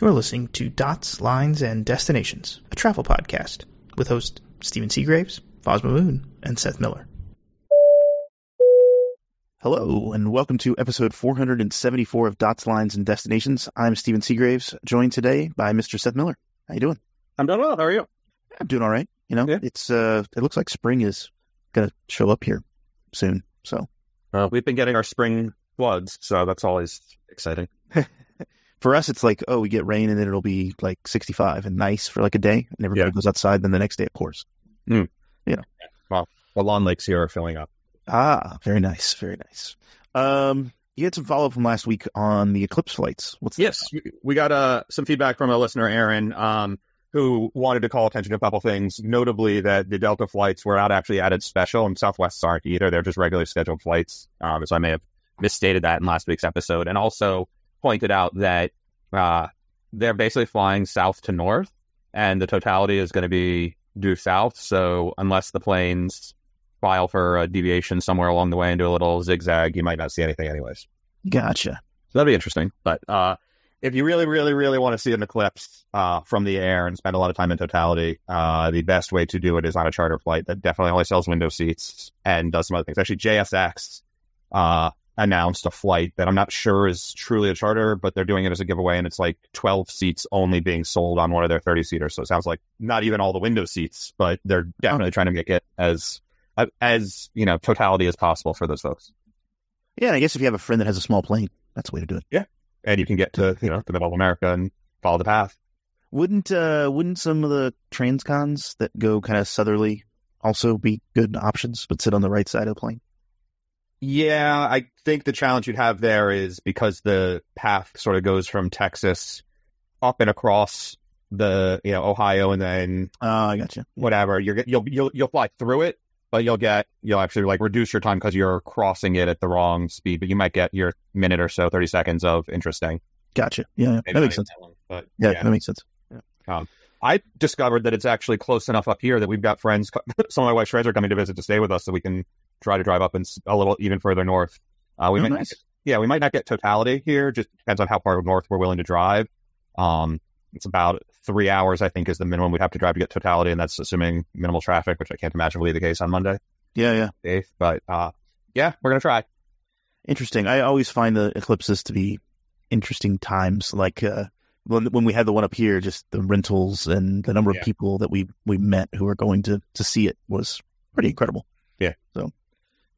You're listening to Dots, Lines, and Destinations, a travel podcast with hosts Stephen Seagraves, Fosma Moon, and Seth Miller. Hello, and welcome to episode 474 of Dots, Lines, and Destinations. I'm Stephen Seagraves, joined today by Mr. Seth Miller. How you doing? I'm doing well. How are you? I'm doing all right. You know, Yeah. it's uh, it looks like spring is gonna show up here soon. So Uh, we've been getting our spring floods, so that's always exciting. for us, it's like, oh, we get rain and then it'll be like 65 and nice for like a day, and everybody Yeah. goes outside. Then the next day, of course. Yeah. Well, the lawn lakes here are filling up. Ah, very nice, very nice. Um, you had some follow up from last week on the eclipse flights. What's Yes, we- we got uh, some feedback from a listener, Aaron, um, who wanted to call attention to a couple things, notably that the Delta flights were not actually added special, and Southwest's aren't either. They're just regularly scheduled flights. Um, so I may have misstated that in last week's episode, and also pointed out that uh, they're basically flying south to north, and the totality is going to be due south. So unless the planes file for a deviation somewhere along the way and do a little zigzag, you might not see anything anyways. Gotcha. So that'd be interesting. But uh, if you really, really, really want to see an eclipse uh, from the air and spend a lot of time in totality, uh, the best way to do it is on a charter flight that definitely only sells window seats and does some other things. Actually, JSX uh, announced a flight that I'm not sure is truly a charter, but they're doing it as a giveaway, and it's like 12 seats only being sold on one of their 30 seaters. So it sounds like not even all the window seats, but they're definitely trying to make it as as you know totality as possible for those folks. Yeah, and I guess if you have a friend that has a small plane, that's the way to do it. Yeah, and you can get to you know the middle of America and follow the path. Wouldn't uh, wouldn't some of the transcons that go kind of southerly also be good options, but sit on the right side of the plane? Yeah, I think the challenge you'd have there is because the path sort of goes from Texas up and across the you know Ohio and then Oh, I gotcha. whatever you're you'll you'll you'll fly through it, but you'll get you'll actually like reduce your time because you're crossing it at the wrong speed, but you might get your minute or so, thirty seconds of interesting. Gotcha. Yeah, Maybe that makes sense. that long, but Yeah, yeah. that makes sense. Um, I discovered that it's actually close enough up here that we've got friends. Some of my wife's friends are coming to visit to stay with us, so we can try to drive up and a little even further north. Uh, we Oh, might, nice. get, yeah, we might not get totality here. Just depends on how far north we're willing to drive. Um, it's about three hours, I think, is the minimum we'd have to drive to get totality, and that's assuming minimal traffic, which I can't imagine will be the case on Monday, Yeah, yeah. eighth. But uh, yeah, we're gonna try. Interesting. I always find the eclipses to be interesting times. Like uh, when when we had the one up here, just the rentals and the number of people that we we met who are going to to see it was pretty incredible. Yeah. So,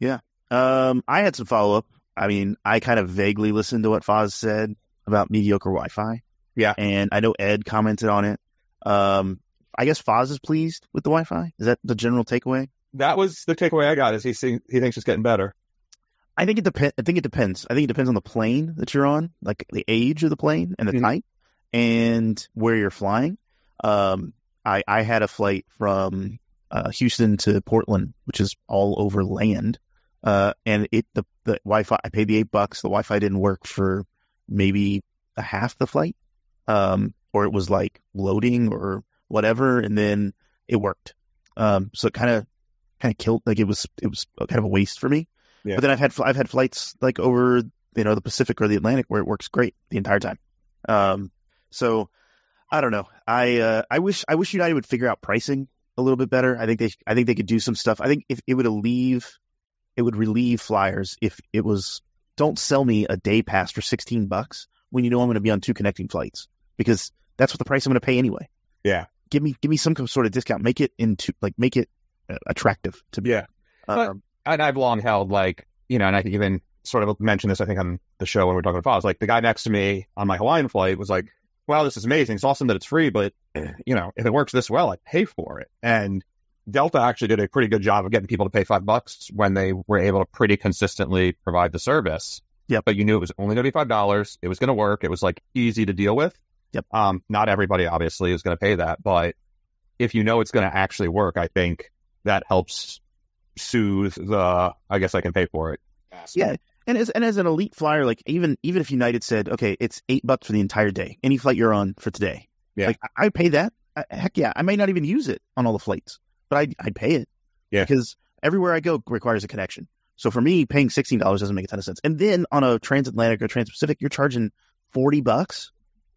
yeah. Um, I had some follow up. I mean, I kind of vaguely listened to what Foz said about mediocre Wi-Fi. Yeah. And I know Ed commented on it. Um, I guess Foz is pleased with the Wi-Fi. Is that the general takeaway? That was the takeaway I got. Is he see, he thinks it's getting better? I think it depends. I think it depends. I think it depends on the plane that you're on, like the age of the plane and the Mhm. type, and where you're flying. Um, I I had a flight from uh, Houston to Portland, which is all over land, uh, and it the the Wi-Fi. I paid the eight bucks. The Wi-Fi didn't work for maybe a half the flight, um, or it was like loading or whatever, and then it worked. Um, so it kind of kind of killed. Like it was it was kind of a waste for me. Yeah. But then I've had I've had flights like over you know the Pacific or the Atlantic where it works great the entire time. Um, so I don't know. I uh, I wish I wish United would figure out pricing a little bit better. I think they I think they could do some stuff. I think if it would relieve it would relieve flyers if it was don't sell me a day pass for 16 bucks when you know I'm going to be on two connecting flights because that's what the price I'm going to pay anyway. Yeah. Give me give me some sort of discount. Make it into like make it uh, attractive to me. Yeah. But- Um, and I've long held like, you know, and I can even sort of mentioned this, I think, on the show when we were talking about files. Like the guy next to me on my Hawaiian flight was like, wow, this is amazing. It's awesome that it's free, but you know, if it works this well, I'd pay for it. And Delta actually did a pretty good job of getting people to pay five bucks when they were able to pretty consistently provide the service. Yep. But you knew it was only going to be five dollars. It was going to work. It was like easy to deal with. Yep. Um, not everybody obviously is going to pay that, but if you know it's going to actually work, I think that helps soothe the. I guess I can pay for it. Yeah, and as and as an elite flyer, like even even if United said, okay, it's eight bucks for the entire day, any flight you're on for today, Yeah. like I I'd pay that. I, heck yeah, I may not even use it on all the flights, but I'd I'd pay it. Yeah. because everywhere I go requires a connection. So for me, paying sixteen dollars doesn't make a ton of sense. And then on a transatlantic or transpacific, you're charging forty bucks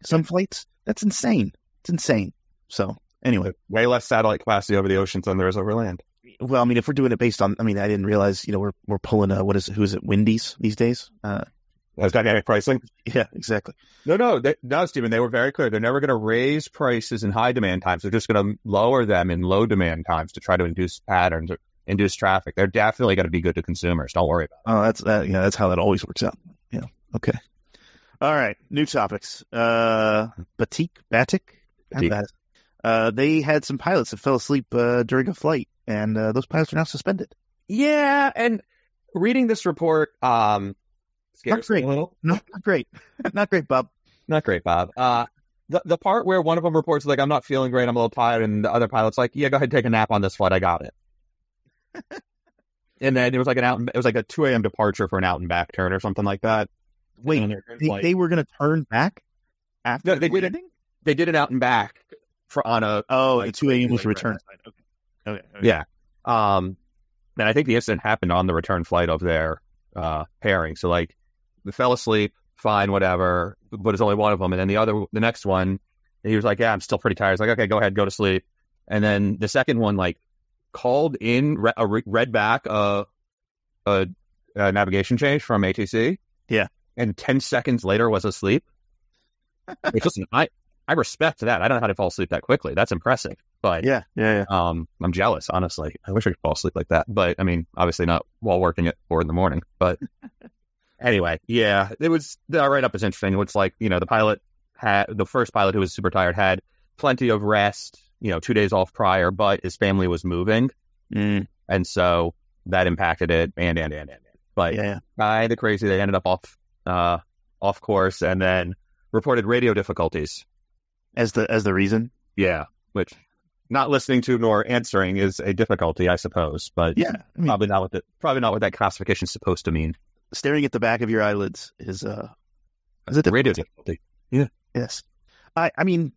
some flights. That's insane. It's insane. So anyway, Way less satellite capacity over the oceans than there is over land. well, I mean, if we're doing it based on, I mean, I didn't realize, you know, we're we're pulling a what is it? Who is it? Wendy's these days? Uh, Has dynamic pricing? yeah, exactly. No, no, they, no, Stephen. They were very clear. They're never going to raise prices in high demand times. They're just going to lower them in low demand times to try to induce patterns or induce traffic. They're definitely going to be good to consumers. Don't worry about Oh, that's that. Yeah, that's how that always works out. Yeah. Okay. All right. New topics. Uh, Batik, Batik, Batik. bad is it? Uh, they had some pilots that fell asleep uh, during a flight, and uh, those pilots are now suspended. Yeah, and reading this report, um, scares me great. a little. No, not great. not great, Bob. Not great, Bob. Uh, the the part where one of them reports like I'm not feeling great, I'm a little tired, and the other pilot's like, yeah, go ahead, take a nap on this flight, I got it. and then it was like an out, and, it was like a 2 a.m. departure for an out and back turn or something like that. Wait, They, like- they were going to turn back after No, they the didn't. landing? they did an out and back for on a Oh, Like, the 2 a.m. was return. Okay. Okay. okay. Yeah. Um, and I think the incident happened on the return flight of their uh, pairing. So like, they fell asleep, fine, whatever. But it's only one of them, and then the other, the next one, he was like, "Yeah, I'm still pretty tired." He's like, "Okay, go ahead, go to sleep." And then the second one, like, called in, re- uh, re- read back a, a, a navigation change from ATC. Yeah. And ten seconds later was asleep. Which, listen, I I respect that. I don't know how to fall asleep that quickly. That's impressive. But Yeah. Yeah. Yeah. um, I'm jealous, honestly. I wish I could fall asleep like that, but I mean, obviously not while working at four in the morning. But anyway, yeah, it was the write up is interesting. It's like you know the pilot had the first pilot who was super tired had plenty of rest, you know, two days off prior, but his family was moving, Mm, and so that impacted it. And and and and, and. but yeah. Kind of crazy. They ended up off uh off course, and then reported radio difficulties. As the as the reason. Yeah, which not listening to nor answering is a difficulty, I suppose. But Yeah. I mean, probably not what the, probably not what that classification is supposed to mean. Staring at the back of your eyelids is uh is it Radio difficulty. Yes. I I mean,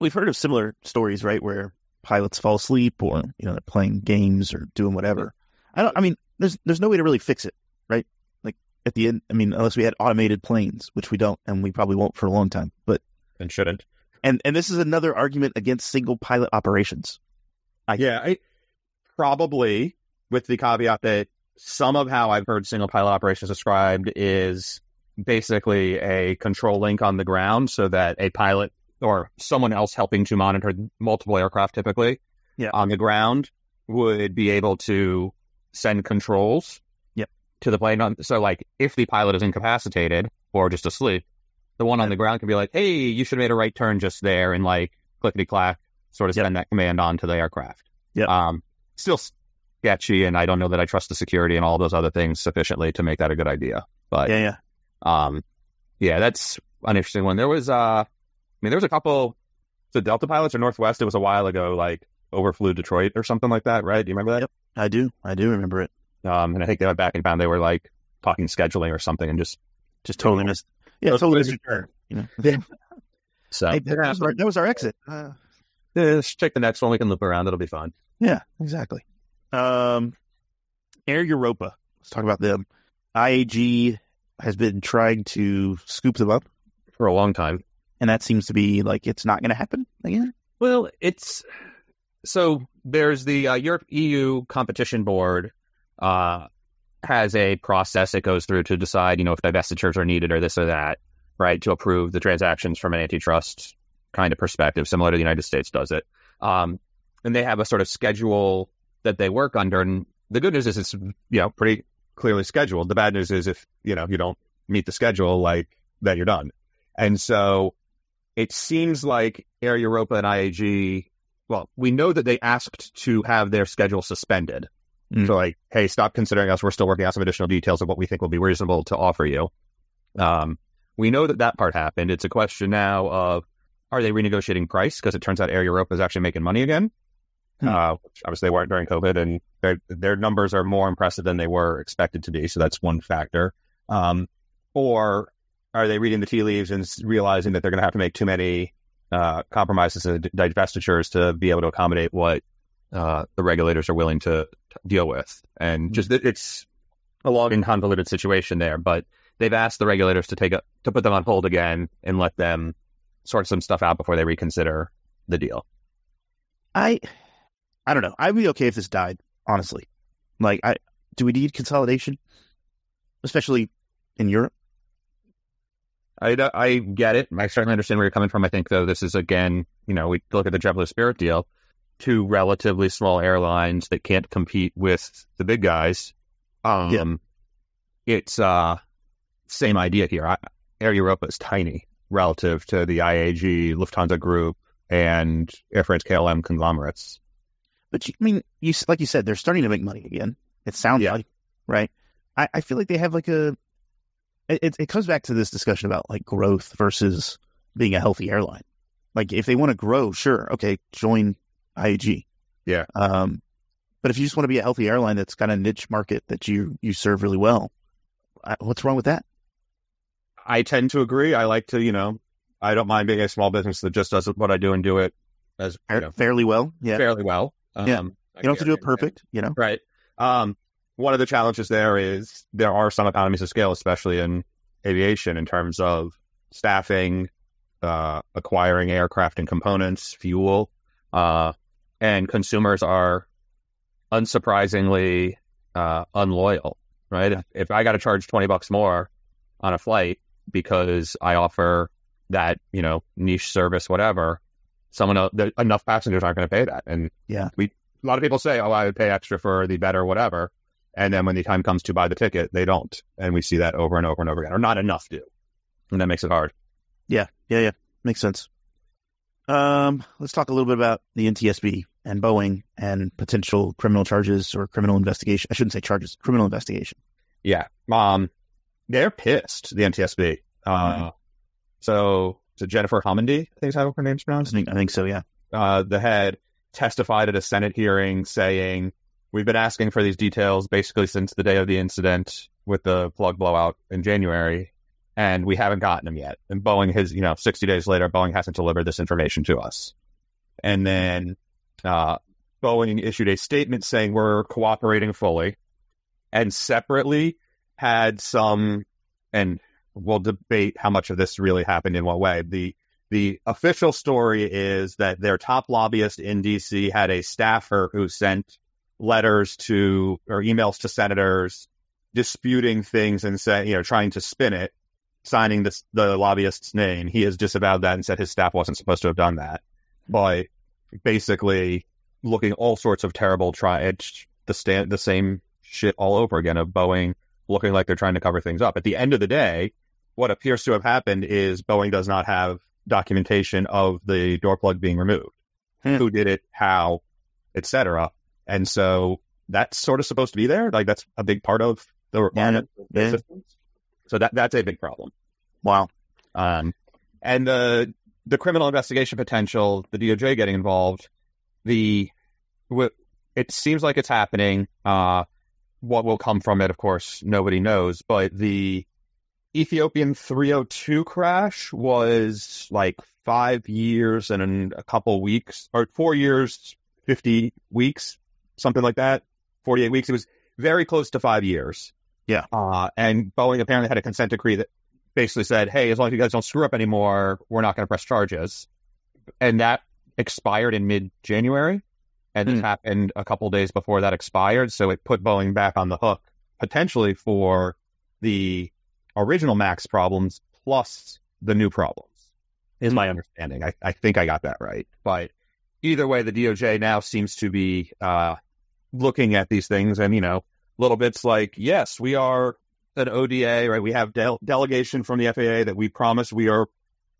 we've heard of similar stories, right, where pilots fall asleep or you know they're playing games or doing whatever. I don't. I mean, there's there's no way to really fix it, right? Like at the end, I mean, unless we had automated planes, which we don't, and we probably won't for a long time. But and shouldn't. and and this is another argument against single pilot operations. I, yeah, I probably with the caveat that some of how I've heard single pilot operations described is basically a control link on the ground so that a pilot or someone else helping to monitor multiple aircraft typically Yeah. on the ground would be able to send controls Yep. to the plane. So like if the pilot is incapacitated or just asleep, the one on the ground can be like, hey, you should have made a right turn just there and like clickety clack sort of Yep. send that command on to the aircraft. Yep. Um, still sketchy and I don't know that I trust the security and all those other things sufficiently to make that a good idea. But Yeah, yeah. um, yeah, that's an interesting one. There was, uh, I mean, there was a couple, the Delta pilots or Northwest, it was a while ago, like overflew Detroit or something like that, right? Do you remember that? Yep. I do. I do remember it. Um, and I think they went back and found they were like talking scheduling or something and just, Just totally missed. Yeah, totally missed. are- You know. Yeah. so Hey, that, was our, that was our exit. Uh, yeah, let's check the next one. We can loop around. It'll be fun. Yeah, exactly. Um, Air Europa. Let's talk about them. IAG has been trying to scoop them up, For a long time. and that seems to be like it's not going to happen again. Well, it's so there's the uh, Europe EU competition board uh, has a process it goes through to decide, you know, if divestitures are needed or this or that, right, to approve the transactions from an antitrust kind of perspective, similar to the United States does it. Um, and they have a sort of schedule that they work under. And the good news is it's you know pretty clearly scheduled. The bad news is if you know you don't meet the schedule, like then you're done. And so it seems like Air Europa and IAG, well, we know that they asked to have their schedule suspended. Mm. So like, hey, stop considering us. We're still working out some additional details of what we think will be reasonable to offer you. Um, we know that that part happened. It's a question now of are they renegotiating price? Because it turns out Air Europa is actually making money again. Hmm. Uh, which obviously they weren't during COVID, and their their numbers are more impressive than they were expected to be. So that's one factor. Um, or are they reading the tea leaves and realizing that they're going to have to make too many uh, compromises and divestitures to be able to accommodate what uh, the regulators are willing to, to deal with? And just it's a long and convoluted situation there, but they've asked the regulators to take a, to put them on hold again and let them sort some stuff out before they reconsider the deal. I I don't know. I'd be okay if this died, honestly. Like I do we need consolidation? Especially in Europe? I, I get it. I certainly understand where you're coming from. I think, though, this is, again, you know, we look at the JetBlue Spirit deal, two relatively small airlines that can't compete with the big guys. Um, Yeah. It's uh, same idea here. I, Air Europa is tiny relative to the IAG, Lufthansa Group, and Air France KLM conglomerates. But you, I mean, you like you said, they're starting to make money again. It sounds Yeah. like, right? I, I feel like they have like a. It, it comes back to this discussion about like growth versus being a healthy airline. Like if they want to grow, sure, okay, join IAG. Yeah. Um, but if you just want to be a healthy airline that's got a niche market that you you serve really well, I, what's wrong with that? I tend to agree. I like to, you know, I don't mind being a small business that just does what I do and do it as you know, Fairly well, yeah. fairly well. Um, Yeah. You don't have to do it perfect, you know. Right. Um, one of the challenges there is there are some economies of scale, especially in aviation, in terms of staffing, uh, acquiring aircraft and components, fuel, uh, and consumers are unsurprisingly uh, unloyal. Right. If, if I got to charge twenty bucks more on a flight because I offer that, you know, niche service, whatever, someone else, enough passengers aren't going to pay that, and Yeah. we a lot of people say, "Oh, I would pay extra for the better, whatever," and then when the time comes to buy the ticket, they don't, and we see that over and over and over again, or not enough do, and that makes it hard. Yeah, yeah, yeah. Makes sense. Um, let's talk a little bit about the NTSB and Boeing and potential criminal charges or criminal investigation. I shouldn't say charges, criminal investigation. Yeah, um, they're pissed. The NTSB. Uh, so, so Jennifer Homendy, I think is how her name's I pronounced. think I think so. Yeah. uh, the head testified at a Senate hearing saying, We've been asking for these details basically since the day of the incident with the plug blowout in January, and we haven't gotten them yet. And Boeing has, you know, 60 days later, Boeing hasn't delivered this information to us. And then uh, Boeing issued a statement saying we're cooperating fully, and separately had some, and we'll debate how much of this really happened in what way. The the official story is that their top lobbyist in DC had a staffer who sent letters to or emails to senators disputing things and saying, you know, trying to spin it, signing this, the lobbyist's name. He has disavowed that and said his staff wasn't supposed to have done that. But basically, looking all sorts of terrible. Try the stand the same shit all over again of Boeing looking like they're trying to cover things up. At the end of the day, what appears to have happened is Boeing does not have documentation of the door plug being removed, Hmm. who did it, how, etc. And so that's sort of supposed to be there. Like that's a big part of the requirement the yeah. So that that's a big problem. Wow. Um, and the the criminal investigation potential, the DOJ getting involved, the it seems like it's happening. Uh, what will come from it, of course, nobody knows. But the Ethiopian 302 crash was like five years and a couple weeks, or four years, 50 weeks, something like that, 48 weeks. It was very close to five years. Yeah. Uh, and Boeing apparently had a consent decree that basically said, hey, as long as you guys don't screw up anymore, we're not going to press charges. And that expired in mid January. And this Hmm. happened a couple days before that expired. So it put Boeing back on the hook potentially for the original MAX problems plus the new problems, is my understanding. I, I think I got that right. But either way, the DOJ now seems to be uh, looking at these things and, you know, little bits like, yes, we are an ODA, right? We have del- delegation from the FAA that we promise we are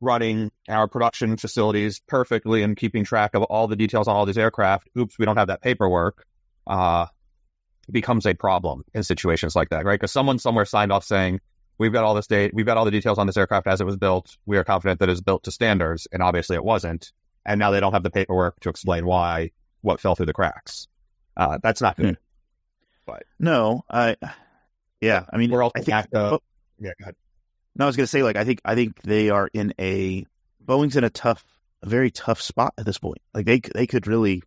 running our production facilities perfectly and keeping track of all the details on all these aircraft. Oops, we don't have that paperwork. Uh, becomes a problem in situations like that, right? Because someone somewhere signed off saying, we've got all this data, we've got all the details on this aircraft as it was built. We are confident that it is built to standards. And obviously it wasn't. And now they don't have the paperwork to explain why, what fell through the cracks. Uh, that's not good. But No, I. Yeah, I mean, We're all I think. to, oh, yeah, go ahead. no, I was going to say, like, I think, I think they are in a Boeing's in a tough, a very tough spot at this point. Like, they, they could really,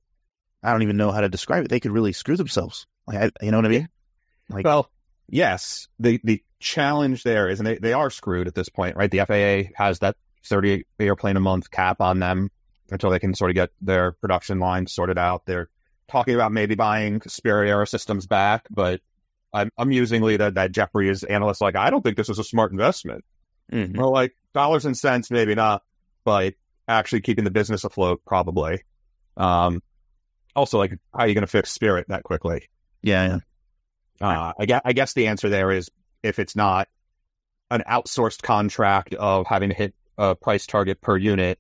I don't even know how to describe it. They could really screw themselves. Like, I, you know what I mean? Like, Well, yes, the the challenge there is, and they, they are screwed at this point, right? The FAA has that 30 airplane a month cap on them until they can sort of get their production line sorted out. They're talking about maybe buying Spirit Aerosystems back, but I'm amusingly that, that Jefferies analyst like, I don't think this is a smart investment. Mhm. Well, like dollars and cents, maybe not, but actually keeping the business afloat, probably. Um, also, like, how are you going to fix Spirit that quickly? Yeah, yeah. Uh, I guess, I guess the answer there is if it's not an outsourced contract of having to hit a price target per unit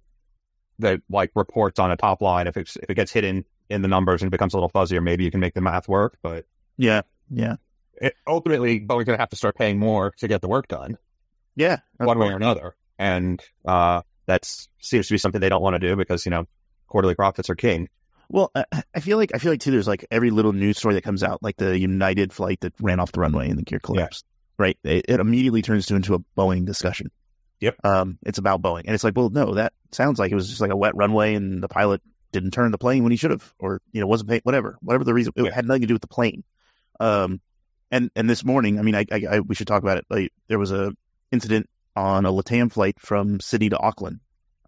that like reports on a top line. If it's, if it gets hidden in the numbers and becomes a little fuzzier, maybe you can make the math work. But Yeah, yeah. it, ultimately, Boeing's going to have to start paying more to get the work done. Yeah. one way or another. And uh, that seems to be something they don't want to do because you know quarterly profits are king. Well, I, I feel like I feel like too. There's like every little news story that comes out, like the United flight that ran off the runway and the gear collapsed. Right, it, it immediately turns to into a Boeing discussion. Yep. Um, it's about Boeing, and it's like, well, no, that sounds like it was just like a wet runway, and the pilot didn't turn the plane when he should have, or you know, wasn't paying, whatever, whatever the reason. It Yeah. had nothing to do with the plane. Um, and and this morning, I mean, I, I, I we should talk about it. Like, there was a incident on a Latam flight from Sydney to Auckland,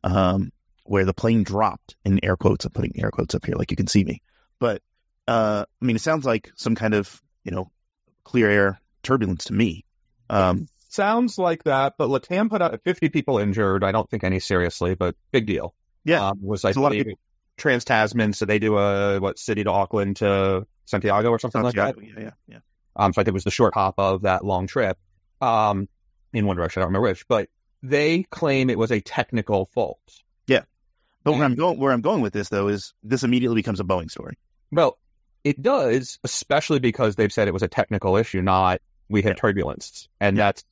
um, where the plane dropped in air quotes. I'm putting air quotes up here, like you can see me. But uh, I mean, it sounds like some kind of you know clear air turbulence to me. Um, Sounds like that, but Latam put out 50 people injured. I don't think any seriously, but big deal. Yeah. um, was I a lot of believe Trans Tasman, so they do a what city to Auckland to Santiago or something like that. yeah, yeah, yeah. Um, so I think it was the short hop of that long trip. Um, in one direction, I don't remember which, but they claim it was a technical fault. But where I'm going, where I'm going with this though, is this immediately becomes a Boeing story. Well, it does, especially because they've said it was a technical issue, not we had turbulence. And Yeah. that's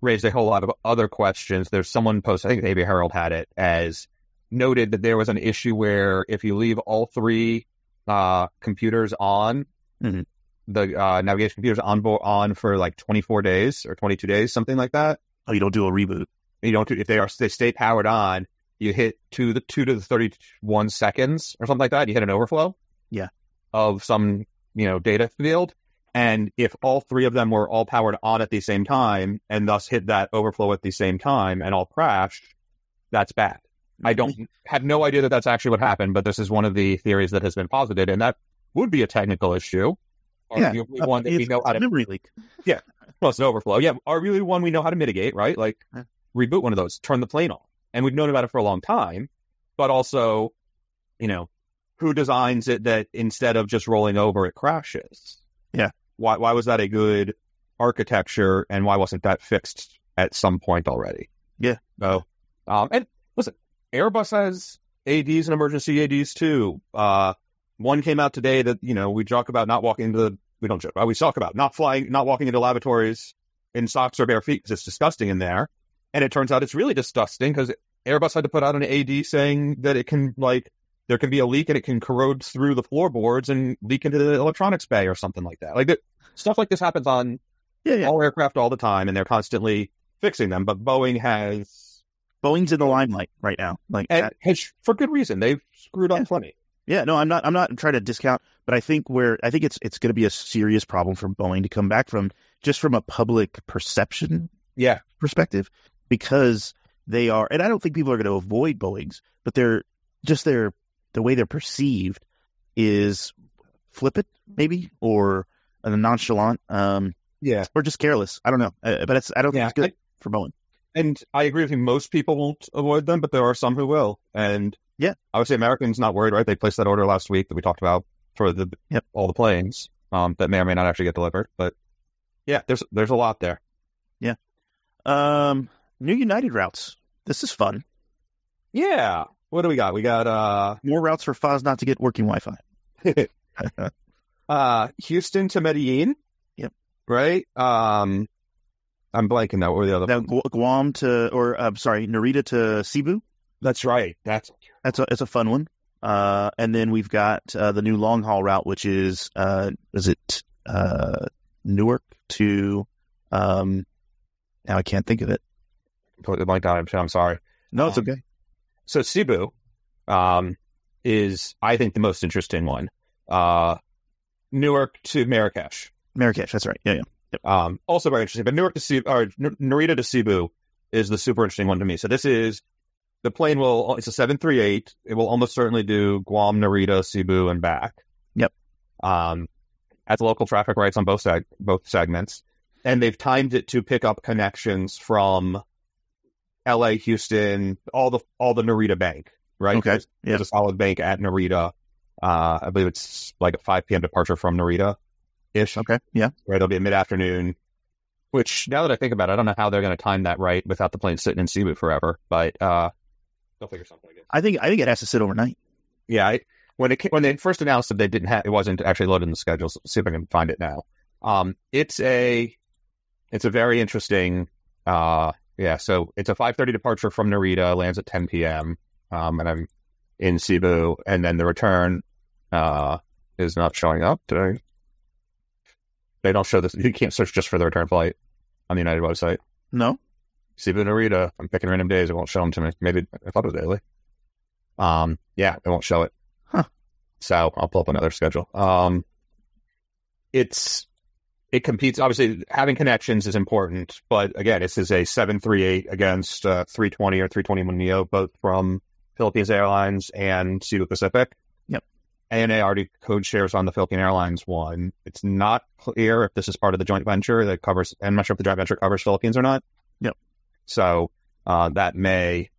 raised a whole lot of other questions. There's someone posted, I think maybe Herald had it, as noted that there was an issue where if you leave all three uh, computers on, Mhm. the uh, navigation computers on board on for like 24 days or 22 days, something like that. Oh, you don't do a reboot. You don't, if they are, they stay powered on, you hit two the two to the 31 seconds or something like that. You hit an overflow. Yeah. Of some, you know, data field. And if all three of them were all powered on at the same time and thus hit that overflow at the same time and all crashed, that's bad. I don't have no idea that that's actually what happened, but this is one of the theories that has been posited, and that would be a technical issue. Yeah, Arguably Uh, one that we know how to memory leak. well, it's an overflow. Yeah, arguably one we know how to mitigate, right? Like Yeah. reboot one of those, turn the plane off. And we've known about it for a long time, but also, you know, who designs it that instead of just rolling over, it crashes? Yeah. Why, why was that a good architecture and why wasn't that fixed at some point already? Yeah. So, um, and listen, Airbus has ADs and emergency ADs too. Uh, one came out today that, you know, we joke about not walking into the, we don't joke we talk about not flying, not walking into lavatories in socks or bare feet because it's disgusting in there. And it turns out it's really disgusting because Airbus had to put out an AD saying that it can like there can be a leak and it can corrode through the floorboards and leak into the electronics bay or something like that. Like that, stuff like this happens on Yeah, yeah. all aircraft all the time, and they're constantly fixing them. But Boeing has Boeing's in the limelight right now. Like, and that- has for good reason. They've screwed up Yeah. plenty. yeah, no, I'm not. I'm not trying to discount, but I think where I think it's it's going to be a serious problem for Boeing to come back from, just from a public perception Yeah, perspective because they are, and I don't think people are going to avoid Boeing's, but they're just their the way they're perceived is flippant, maybe, or nonchalant, um, yeah. or just careless. I don't know, uh, but it's I don't think it's good for Boeing. And I agree with you. Most people won't avoid them, but there are some who will. And Yeah. I would say Americans not worried, right? They placed that order last week that we talked about for the Yep. all the planes um, that may or may not actually get delivered. But yeah, there's there's a lot there. Yeah. Um, new United routes. This is fun. Yeah. What do we got? We got uh More routes for Foz not to get working Wi-Fi. uh Houston to Medellin. Yep. Right. Um, I'm blanking now. What were the other? Now Gu- Guam to, or I'm sorry, Narita to Cebu. That's right. That's That's a it's a fun one. Uh, and then we've got uh, the new long haul route, which is uh, is it uh, Newark to um, now I can't think of it. Completely blanked out. I'm, I'm sorry. No, it's Um, okay. So Cebu, um, is I think the most interesting one. Uh, Newark to Marrakesh. Marrakesh. That's right. Yeah, yeah. Um, also very interesting. But Newark to Cebu, or N- Narita to Cebu is the super interesting one to me. So this is the plane will. It's a seven three eight. It will almost certainly do Guam, Narita, Cebu, and back. Yep. Um, at the local traffic rights on both seg- both segments, and they've timed it to pick up connections from L.A., Houston, all the all the Narita bank. Right. Okay. There's, Yeah. there's a solid bank at Narita. Uh, I believe it's like a 5 p.m. departure from Narita ish. Okay. Yeah. Right. It'll be a mid afternoon. Which now that I think about it, I don't know how they're going to time that right without the plane sitting in Cebu forever. But uh, they'll figure something. I. I think I think it has to sit overnight. Yeah, I, when it when they first announced that they didn't have it wasn't actually loaded in the schedules. See if I can find it now. Um, it's a it's a very interesting. Uh, yeah, so it's a 5:30 departure from Narita, lands at 10 p.m. Um, and I'm in Cebu, and then the return uh is not showing up today. They don't show this. You can't search just for the return flight on the United website. No. Cebu Narita. I'm picking random days. It won't show them to me. Maybe I thought it was daily. Um, yeah, it won't show it. Huh. So I'll pull up another schedule. Um, it's it competes. Obviously, having connections is important, but again, this is a seven three eight against uh, three twenty or three twenty one neo, both from Philippines Airlines and Cebu Pacific. Yep. ANA already code shares on the Philippine Airlines one. It's not clear if this is part of the joint venture that covers. I'm not sure if the joint venture covers Philippines or not. Yep. So uh, that may.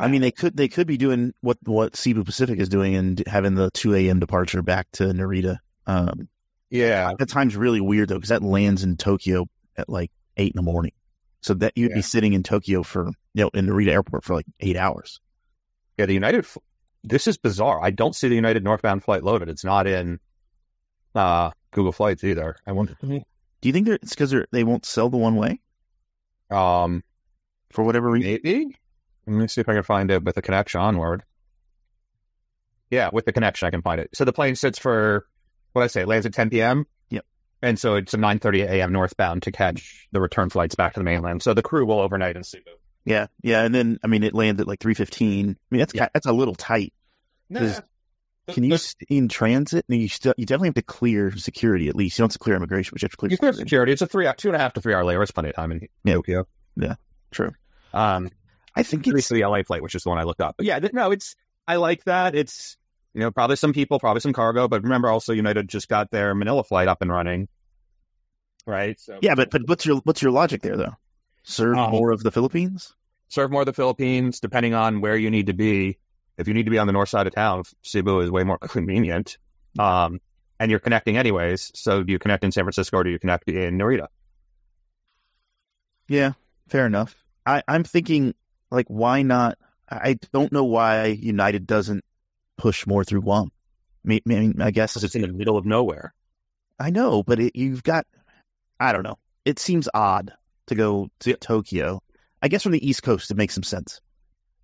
I mean, they could they could be doing what what Cebu Pacific is doing and having the 2 a.m. departure back to Narita. Um, Yeah, that time's really weird though because that lands in Tokyo at like eight in the morning. So that you'd Yeah. be sitting in Tokyo for you know in Narita Airport for like eight hours. Yeah, the United. This is bizarre. I don't see the United northbound flight loaded. It's not in uh, Google Flights either. I wonder. Do you think they're, it's because they won't sell the one way Um, for whatever reason? maybe. Let me see if I can find it with the connection onward. Yeah, with the connection, I can find it. So the plane sits for what I say lands at 10 p.m. Yep. And so it's a 9:30 a.m. northbound to catch the return flights back to the mainland. So the crew will overnight in Cebu. Yeah, yeah, and then I mean it landed at like three fifteen. I mean that's Yeah. that's a little tight. Does- The- Can you the- stay in transit? No, you still you definitely have to clear security at least. You don't have to clear immigration, but you have to clear You clear security. security. It's a three, two and a half to three hour layover. It's plenty of time in Yeah. Tokyo. True. Um, I think at it's least the LA flight, which is the one I looked up. But yeah, th- no, it's I like that. It's you know probably some people, probably some cargo, but remember also United just got their Manila flight up and running, right? So yeah, but but what's your what's your logic there though? Serve Um, more of the Philippines? serve more of the Philippines, depending on where you need to be. If you need to be on the north side of town, Cebu is way more convenient. Um, and you're connecting anyways. So do you connect in San Francisco or do you connect in Narita? Yeah, fair enough. I I'm thinking like why not? I I don't know why United doesn't push more through Guam. I mean, I, guess it's in the middle of nowhere. I know, but it, you've got, I don't know. It seems odd to go to Tokyo. I guess from the East Coast, it makes some sense.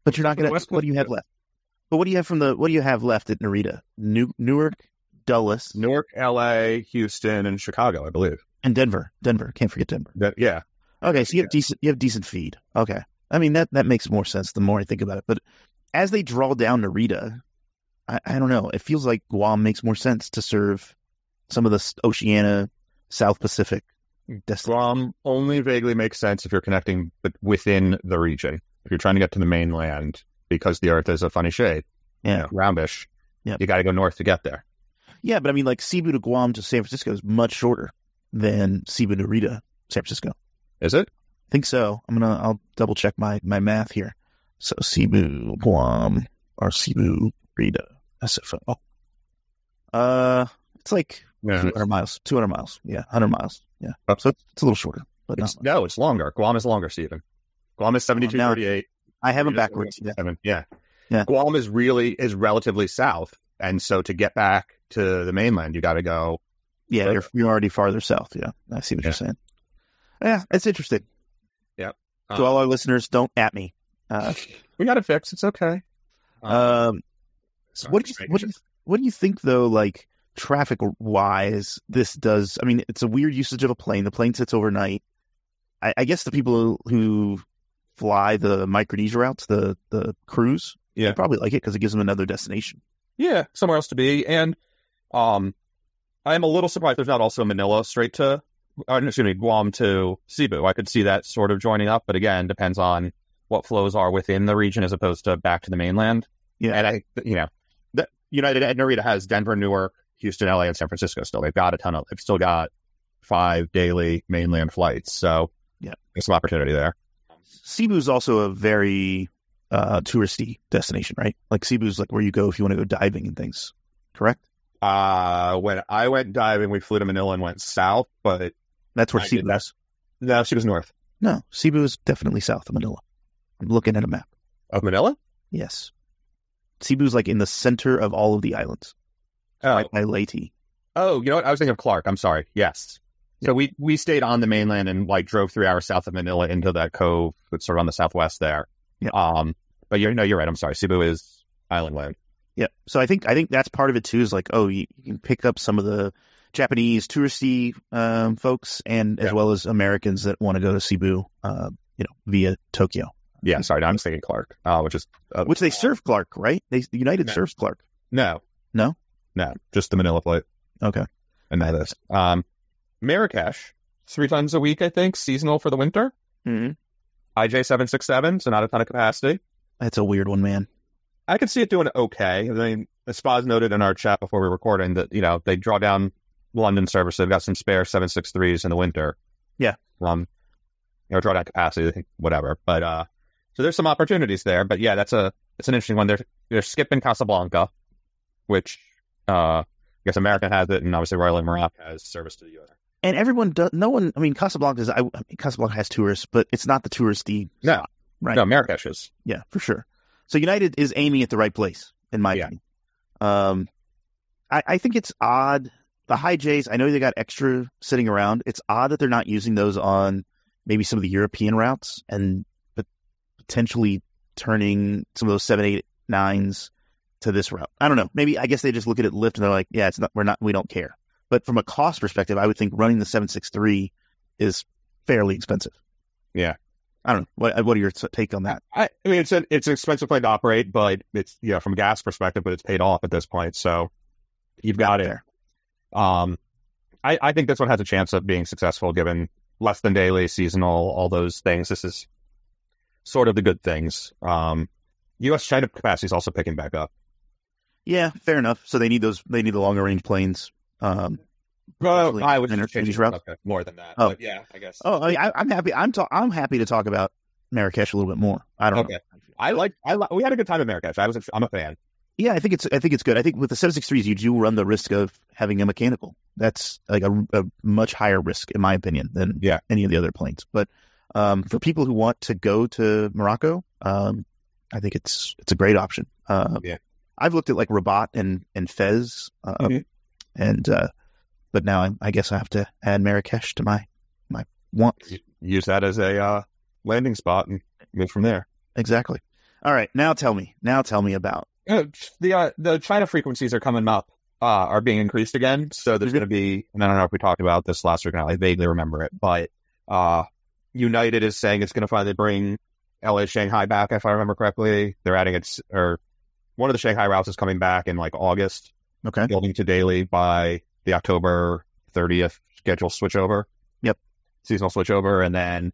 But you're not gonna. What do you have left? But what do you have from the? What do you have left at Narita? New, Newark, Dulles, Newark, LA, Houston, and Chicago, I believe. and Denver. Denver. Can't forget Denver. That, yeah. Okay, so you have decent. You have decent feed. Okay, I mean that that makes more sense the more I think about it. But as they draw down Narita, I, I don't know. It feels like Guam makes more sense to serve some of the Oceania, South Pacific mm. destinations. Guam only vaguely makes sense if you're connecting but within the region. If you're trying to get to the mainland, because the Earth is a funny shape, Yeah. you know, roundish, Yep. you got to go north to get there. Yeah, but I mean, like Cebu to Guam to San Francisco is much shorter than Cebu to Rita, San Francisco. Is it? I think so. I'm gonna, I'll double check my my math here. So Cebu, Guam, or Cebu, Rita, SFO. Uh, it's like Yeah. 200 miles. 200 miles. Yeah, 100 miles. Yeah. Oh. So it's, it's a little shorter, but It's, no, it's longer. Guam is longer, Stephen. Guam is 7238. I have it backwards. Yeah. 77. Yeah. Yeah. Guam is really is relatively south, and so to get back to the mainland, you got to go. Yeah, you're, you're already farther south. Yeah, I see what Yeah. you're saying. Yeah, it's interesting. Um, To all our listeners, don't at me. Uh, we got it fixed. It's okay. um, sorry, what do you what do you what do you think though? Like traffic wise, this does. I mean, it's a weird usage of a plane. The plane sits overnight. I, I guess the people who fly the Micronesia routes, the the crews, Yeah. they probably like it because it gives them another destination. Yeah, somewhere else to be. And um, I am a little surprised there's not also Manila straight to, uh, excuse me, Guam to Cebu. I could see that sort of joining up, but again, depends on what flows are within the region as opposed to back to the mainland. Yeah. And I, you know, United at Narita has Denver, Newark, Houston, LA, and San Francisco still. They've got a ton of, they've still got five daily mainland flights. So Yeah. there's some opportunity there. Cebu's also a very uh, touristy destination, right? Like Cebu's like where you go if you want to go diving and things. Correct? Uh, when I went diving, we flew to Manila and went south, but That's where I Cebu is. no, she was north No, Cebu is definitely south of Manila. I'm looking at a map. of Manila. Yes. Cebu's like in the center of all of the islands. Oh, Right by Leyte. Oh, you know what? I was thinking of Clark. I'm sorry. Yes. So we we stayed on the mainland and like drove three hours south of Manila into that cove that's sort of on the southwest there. Yeah. Um, but you're no, you're right. I'm sorry. Cebu is island land. Yeah. So I think I think that's part of it too. Is like, oh, you, you can pick up some of the Japanese touristy um, folks, and as Yeah. well as Americans that want to go to Cebu, uh, you know, via Tokyo, Yeah. Sorry. I'm thinking Clark. Uh, which is uh, which they serve Clark, right? They United No. serves Clark. no, No? no, just the Manila flight Okay. and that is um, Marrakesh three times a week. I think seasonal for the winter. Mm-hmm. high J seven six seven, so not a ton of capacity. That's a weird one, man. I could see it doing okay. I mean, as Foz noted in our chat before we were recording that, you know, they draw down London service. They've got some spare 763s in the winter. Yeah. Um, you know, draw down capacity, whatever. But, uh, so there's some opportunities there. But yeah, that's a, it's an interesting one. They're, they're skipping Casablanca, which, uh, I guess American has it and obviously Royal Morocco has service to the US. And everyone does. No one. I mean, Casablanca is. I, I mean, Casablanca has tourists, but it's not the touristy. No. spot, Right. No, Marrakesh is. Yeah, for sure. So United is aiming at the right place, in my Yeah. opinion. Um, I, I think it's odd. The high J's, I know they got extra sitting around. It's odd that they're not using those on maybe some of the European routes and potentially turning some of those seven, eight, nines to this route. I don't know. Maybe I guess they just look at it lift and they're like, yeah, it's not. We're not. We don't care. But from a cost perspective, I would think running the seven six three is fairly expensive. Yeah. I don't know. What What are your take on that? I, I mean, it's an it's an expensive plane to operate, but it's you know from a gas perspective, but it's paid off at this point. So you've got it. There. Um, I, I think this one has a chance of being successful given less than daily, seasonal, all those things. This is sort of the good things. Um, U.S. China capacity is also picking back up. Yeah, fair enough. So they need those. They need the longer range planes. Um, Well, I would inter- change these the routes? more than that. Oh. But yeah, I guess. oh, I, I'm happy. I'm ta- I'm happy to talk about Marrakesh a little bit more. I don't know. I like. I li- we had a good time in Marrakesh. I was. A, I'm a fan. Yeah, I think it's I think it's good. I think with the 763s, you do run the risk of having a mechanical. That's like a, a much higher risk, in my opinion, than Yeah. any of the other planes. But um, for people who want to go to Morocco, um, I think it's it's a great option. Uh, Yeah. I've looked at like Rabat and and Fez, uh, Mhm. and uh, but now I, I guess I have to add Marrakesh to my my wants. Use that as a uh, landing spot and move from there. Exactly. All right, now tell me. Now tell me about. Uh, the uh, the China frequencies are coming up, uh, are being increased again. So there's Mhm. going to be, and I don't know if we talked about this last week. I vaguely remember it, but uh, United is saying it's going to finally bring LA Shanghai back, if I remember correctly. They're adding it, or one of the Shanghai routes is coming back in like August, Okay. building to daily by the October 30th schedule switchover. Yep. Seasonal switchover, and then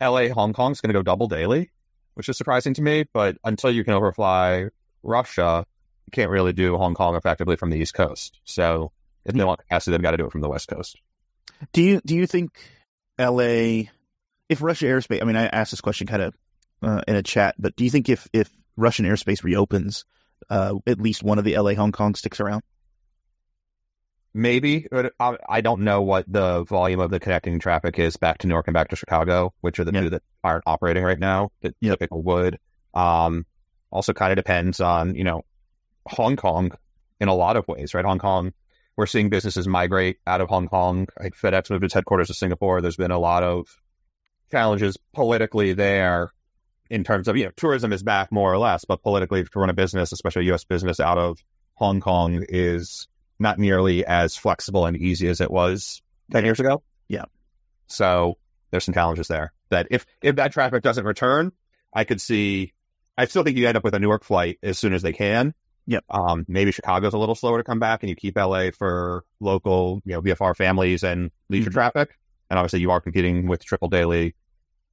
LA Hong Kong is going to go double daily, which is surprising to me. But until you can overfly Russia, you can't really do Hong Kong effectively from the East Coast. So if they hmm. want capacity, they've got to do it from the West Coast. Do you do you think L.A. if Russia airspace? I mean, I asked this question kind of uh, in a chat, but do you think if if Russian airspace reopens, uh, at least one of the L.A. Hong Kong sticks around? Maybe, but I, I don't know what the volume of the connecting traffic is back to Newark and back to Chicago, which are the Yeah. two that aren't operating right now that Yep. typical would. Um, also kind of depends on, you know, Hong Kong in a lot of ways, right? Hong Kong, we're seeing businesses migrate out of Hong Kong. Like FedEx moved its headquarters to Singapore. There's been a lot of challenges politically there in terms of, you know, tourism is back more or less, but politically to run a business, especially a U.S. business out of Hong Kong is not nearly as flexible and easy as it was 10 years ago. Yeah. So there's some challenges there that if, if that traffic doesn't return, I could see, I still think you end up with a Newark flight as soon as they can. Yep. Um, maybe Chicago's a little slower to come back and you keep LA for local, you know, VFR families and leisure Mhm. traffic. And obviously you are competing with triple daily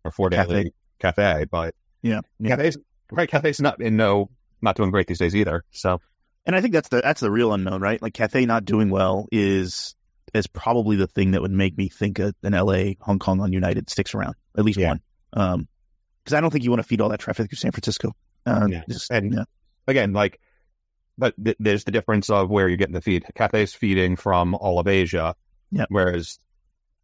or four daily Cathay. Cathay, but Yeah. yeah. Cathay's right. Cathay's not in no not doing great these days either. So, and I think that's the that's the real unknown, right? Like Cathay not doing well is is probably the thing that would make me think a, an LA Hong Kong on United sticks around at least Yeah. one. Um, because I don't think you want to feed all that traffic through San Francisco. Uh, Yeah. just- And- yeah. again, like, but th- there's the difference of where you're getting the feed. Cathay's feeding from all of Asia, Yeah. whereas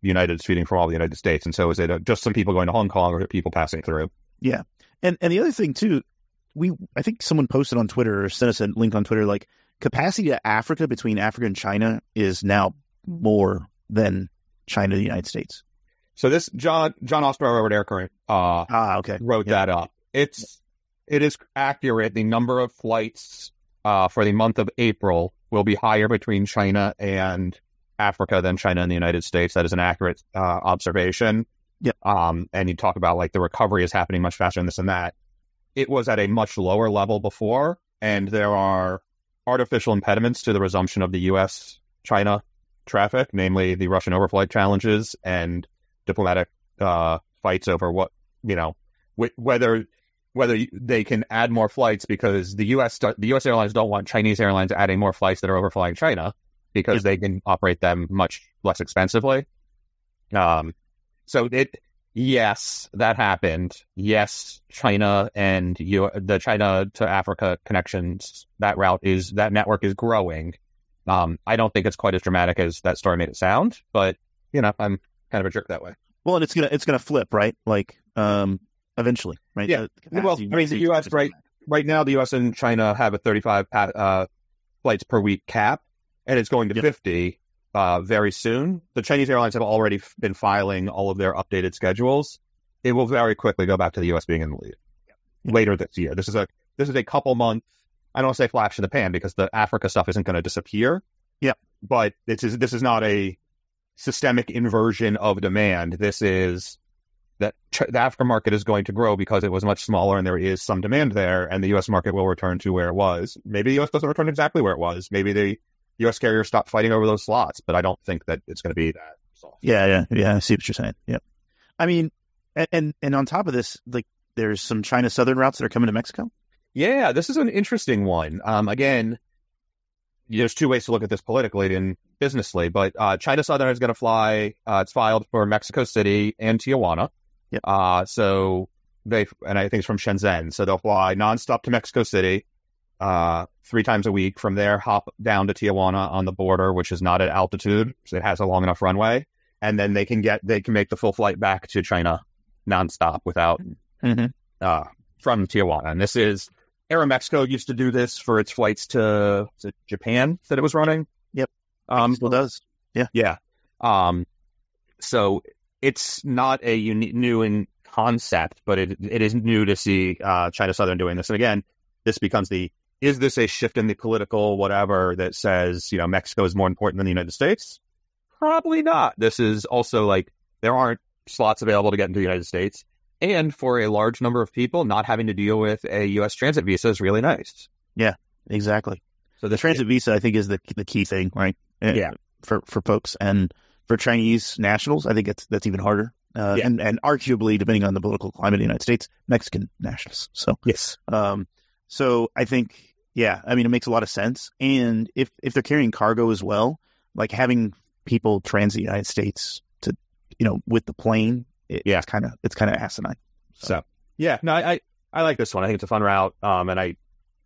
United's feeding from all the United States. And so is it uh, just some people going to Hong Kong or people passing through? Yeah. And and the other thing too, we I think someone posted on Twitter or sent us a link on Twitter like capacity to Africa between Africa and China is now more than China to the United States. So this Jon Jon Ostrower over at Air Current uh, Ah, okay. wrote that up. It's it is accurate. The number of flights uh, for the month of April will be higher between China and Africa than China and the United States. That is an accurate uh, observation. Yep. Um, and you talk about like the recovery is happening much faster than this and that. It was at a much lower level before, and there are artificial impediments to the resumption of the U.S. China traffic, namely the Russian overflight challenges and diplomatic uh, fights over what you know wh- whether whether they can add more flights because the U.S. do- the U.S. airlines don't want Chinese airlines adding more flights that are overflying China because they can operate them much less expensively. Um, so it yes that happened. Yes, China and you the China to Africa connections that route is that network is growing. Um, I don't think it's quite as dramatic as that story made it sound, but you know I'm kind of a jerk that way. Well, and it's gonna it's gonna flip, right? Like um eventually, right? Yeah. Well, I mean, the US, right? right now the U.S. and China have a 35 uh, flights per week cap, and it's going to Yep. 50 uh, very soon. The Chinese airlines have already f- been filing all of their updated schedules. It will very quickly go back to the U.S. being in the lead later this year. This is a this is a couple months. I don't want to say flash in the pan because the Africa stuff isn't going to disappear. Yep. But this is this is not a systemic inversion of demand. This is that ch- the African market is going to grow because it was much smaller and there is some demand there, and the U.S. market will return to where it was. Maybe the U.S. doesn't return exactly where it was. Maybe the U.S. carriers stop fighting over those slots, but I don't think that it's going to be that soft. Yeah, yeah, yeah. I see what you're saying. Yeah. I mean, and and, and on top of this, like there's some China Southern routes that are coming to Mexico. Yeah, this is an interesting one. Um, again, there's two ways to look at this politically and businessly, but uh, China Southern is going to fly. Uh, it's filed for Mexico City and Tijuana. Yep. Uh, so they and I think it's from Shenzhen, so they'll fly nonstop to Mexico City, uh, three times a week. From there, hop down to Tijuana on the border, which is not at altitude, so it has a long enough runway, and then they can get they can make the full flight back to China nonstop without Mm-hmm. uh, from Tijuana. And this is Aeromexico used to do this for its flights to it Japan that it was running. Yep. Um, Still does. yeah. Um, so it's not a uni- new in concept, but it it is new to see uh, China Southern doing this. And again, this becomes the is this a shift in the political whatever that says you know Mexico is more important than the United States? Probably not. This is also like there aren't slots available to get into the United States, and for a large number of people, not having to deal with a U.S. transit visa is really nice. Yeah, exactly. So The transit visa, I think, is the the key thing, right? Uh, Yeah. For for folks and for Chinese nationals, I think it's that's even harder. Uh, Yeah. and and arguably, depending on the political climate in the United States, Mexican nationals. So yes, Um, so I think, yeah, I mean, it makes a lot of sense. And if if they're carrying cargo as well, like having people transit the United States to, you know, with the plane, it, Yeah. it's kind of it's kind of asinine. So yeah, no, I, I I like this one. I think it's a fun route, um, and I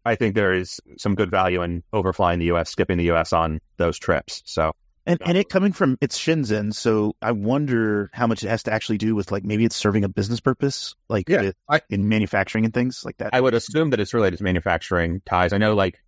I think there is some good value in overflying the U.S., skipping the U.S. on those trips. So And and it coming from it's Shenzhen, so I wonder how much it has to actually do with like maybe it's serving a business purpose, like Yeah, with- I- in manufacturing and things like that. I would assume that it's related to manufacturing ties. I know like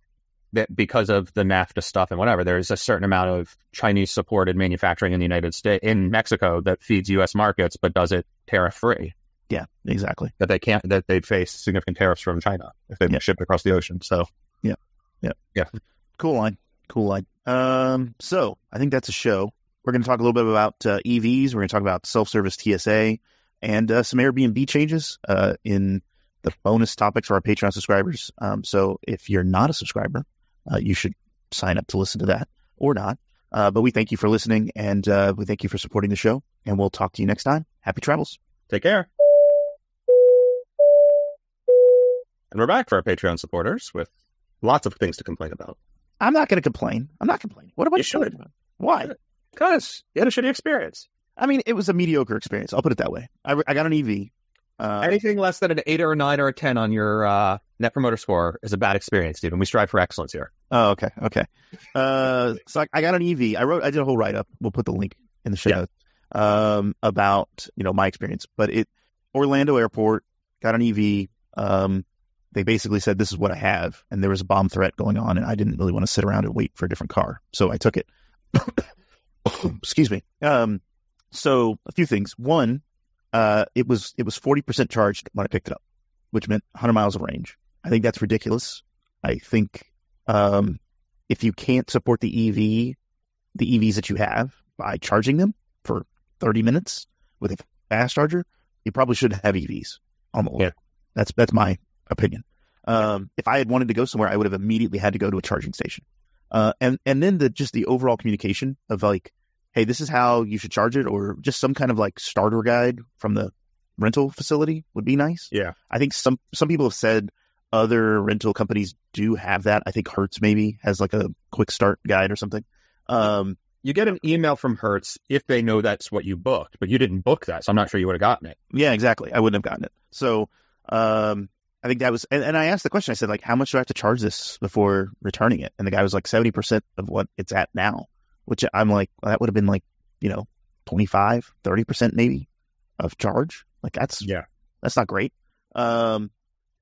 that because of the NAFTA stuff and whatever, there's a certain amount of Chinese supported manufacturing in the United States in Mexico that feeds U.S. markets, but does it tariff free. yeah, exactly. That they can't that they face significant tariffs from China if they Yeah. ship across the ocean. So yeah, yeah, yeah. Cool line. Cool line. Um, so I think that's a show. We're going to talk a little bit about uh, EVs. We're going to talk about self-service TSA and uh, some Airbnb changes uh, in the bonus topics for our Patreon subscribers. Um, so if you're not a subscriber, uh, you should sign up to listen to that or not. Uh, but we thank you for listening and uh, we thank you for supporting the show. And we'll talk to you next time. Happy travels. take care. And we're back for our Patreon supporters with lots of things to complain about. I'm not going to complain. I'm not complaining. What about You should. about? Why? Because you had a shitty experience. I mean, it was a mediocre experience. I'll put it that way. I, I got an EV. Uh, Anything less than an eight or a nine or a ten on your uh, net promoter score is a bad experience, dude. And We strive for excellence here. oh, okay, okay. Uh, so I, I got an EV. I wrote. I did a whole write up. We'll put the link in the show Yeah. notes. Um, about you know my experience, but it Orlando Airport got an EV. Um, they basically said this is what I have, and there was a bomb threat going on, and I didn't really want to sit around and wait for a different car, so I took it. Excuse me. Um, so a few things. One, uh, it was it was forty percent charged when I picked it up, which meant 100 miles of range. I think that's ridiculous. I think um, if you can't support the EV, the EVs that you have by charging them for 30 minutes with a fast charger, you probably should have EVs on the order. Yeah. That's that's my opinion. Um, if I had wanted to go somewhere, I would have immediately had to go to a charging station. Uh, and and then the just the overall communication of like, hey, this is how you should charge it, or just some kind of like starter guide from the rental facility would be nice. Yeah. I think some some people have said other rental companies do have that. I think Hertz maybe has like a quick start guide or something. Um, You get an email from Hertz if they know that's what you booked, but you didn't book that, so I'm not sure you would have gotten it. yeah, exactly. I wouldn't have gotten it. So, um, I think that was, and, and I asked the question. I said like, how much do I have to charge this before returning it? And the guy was like seventy percent of what it's at now, which I'm like, well, that would have been like, you know, 25, 30 percent maybe of charge. Like that's Yeah. that's not great. Um,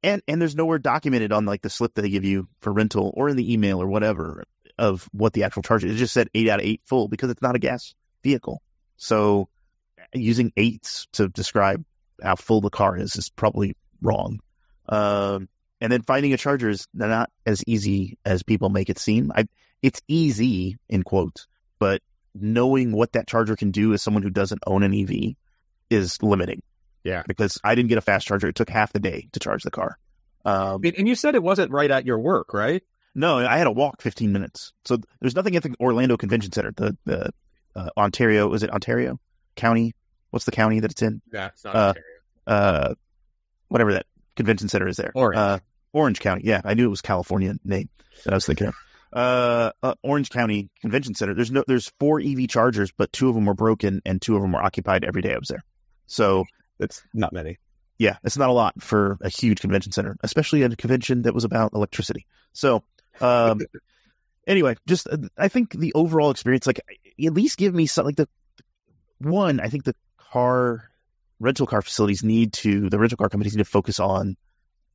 and and there's nowhere documented on like the slip that they give you for rental or in the email or whatever of what the actual charge is. It just said eight out of eight full because it's not a gas vehicle. So using eights to describe how full the car is is probably wrong. Um, and then finding a charger is not as easy as people make it seem. I, it's easy in quotes, but knowing what that charger can do as someone who doesn't own an EV is limiting Yeah. because I didn't get a fast charger. It took half the day to charge the car. Um, And you said it wasn't right at your work, right? no, I had to walk 15 minutes. So there's nothing at the Orlando Convention Center. The the uh, Ontario is it Ontario County? What's the county that it's in? Yeah, it's not Uh, Uh, whatever that convention center is there. Orange. Uh, Orange County. Yeah, I knew it was California name that I was thinking of. Uh, uh, Orange County Convention Center. There's no, there's four EV chargers, but two of them were broken and two of them were occupied every day I was there. So it's not many. yeah, it's not a lot for a huge convention center, especially at a convention that was about electricity. So, um, anyway, just uh, I think the overall experience, like at least give me something. Like the one, I think the car rental car facilities need to the rental car companies need to focus on